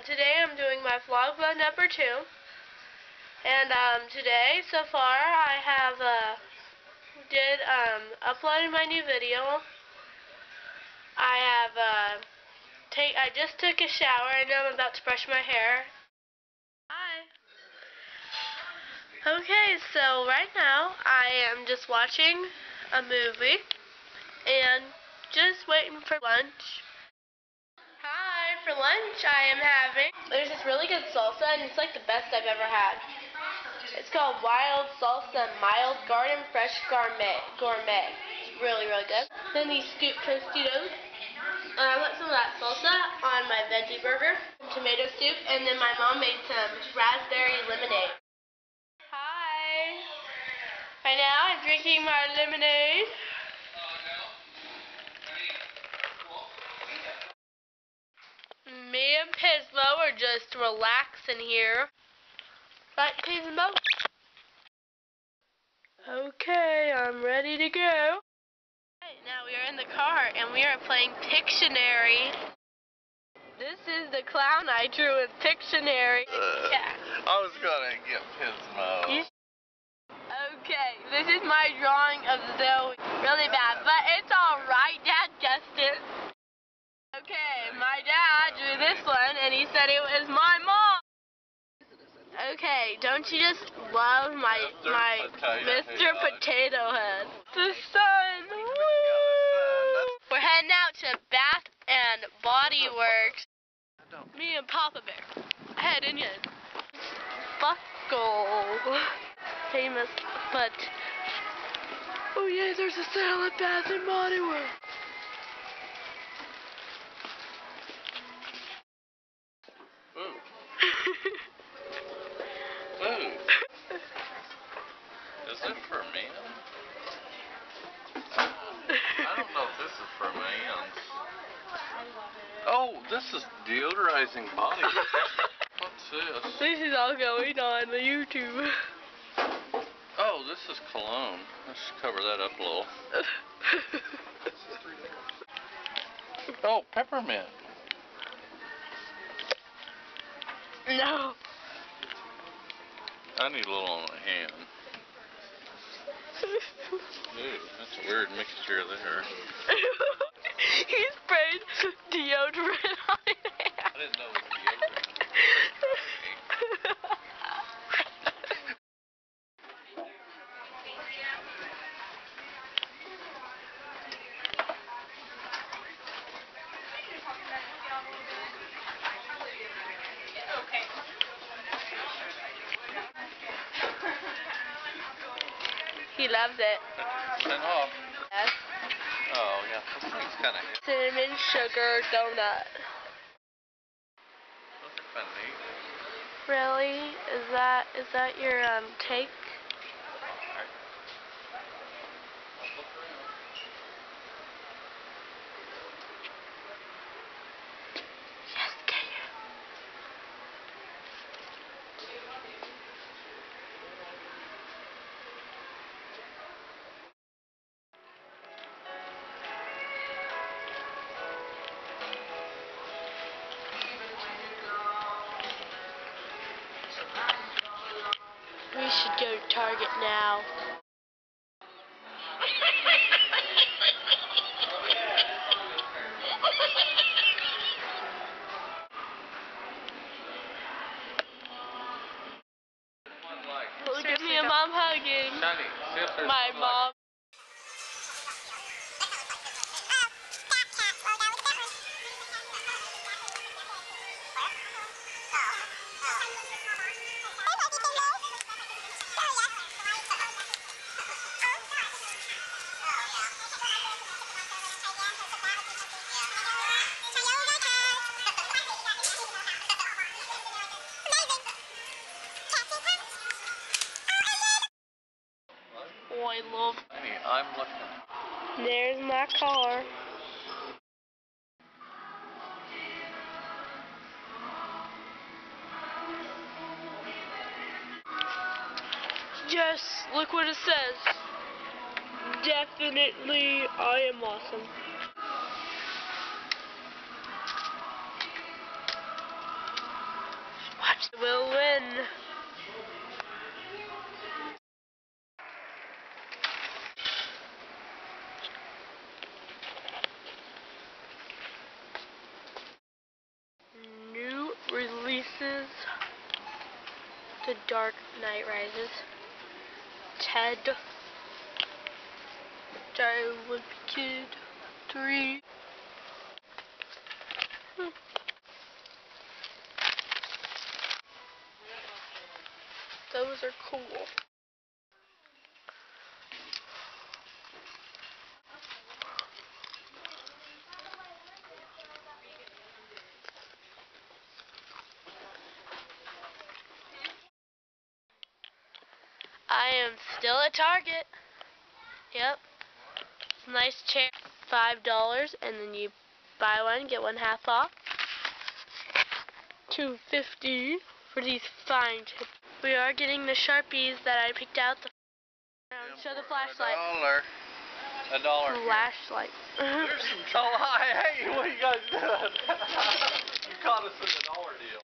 uh, today I'm doing my vlog vlog number two. And um, today, so far, I have uh, did um, uploaded my new video. I have uh, take. I just took a shower and now I'm about to brush my hair. Hi. Okay, so right now I am just watching a movie and just waiting for lunch. For lunch I am having, there's this really good salsa and it's like the best I've ever had. It's called Wild Salsa Mild Garden Fresh Gourmet. Gourmet. It's really, really good. Then these scoop Tostitos. And I put some of that salsa on my veggie burger, tomato soup, and then my mom made some raspberry lemonade. Hi. Right now I'm drinking my lemonade. Me and Pismo are just relaxing here. Right, Pismo? Okay, I'm ready to go. Right, now we are in the car and we are playing Pictionary. This is the clown I drew in Pictionary. Uh, yeah. I was gonna get Pismo. You Okay, this is my drawing of Zoe. Really bad, but it's Justin. Okay, my dad drew this one and he said it was my mom. Okay, don't you just love my Mr. my Potato Mr. Head. Potato Head? The sun. Woo! We're heading out to Bath and Body Works. Me and Papa Bear heading in. Buckle. Famous, but oh yeah, there's a sale at Bath and Body Works. Ooh. Ooh. Is it for men? I don't know if this is for men. Oh, this is deodorizing body. What's this? This is all going on the YouTube. Oh, this is cologne. Let's cover that up a little. Oh, peppermint. no. I need a little on my hand. Ooh, that's a weird mixture there. He sprayed deodorant on his I didn't know it was deodorant. he loves it. Off. Yes. Oh, yeah. This thing's kind of. Cinnamon sugar donut. Those are. Really? Is that is that your um take? Should go to Target now. Look at me and mom hugging. Shiny, see if there's My mom. I love. Shiny, I'm looking. There's my car. Yes, look what it says. Definitely, I am awesome. one. New releases. The Dark Knight Rises. Ted. Wimpy Kid. Three. Hmm. Those are cool. I am still at Target. Yep. Nice chair. Five dollars and then you buy one, get one half off. Two fifty for these fine chips. We are getting the Sharpies that I picked out. The show the flashlight. A dollar. A dollar. Flashlight. There's some tall. Hey, what are you guys doing? you caught us in the dollar deal.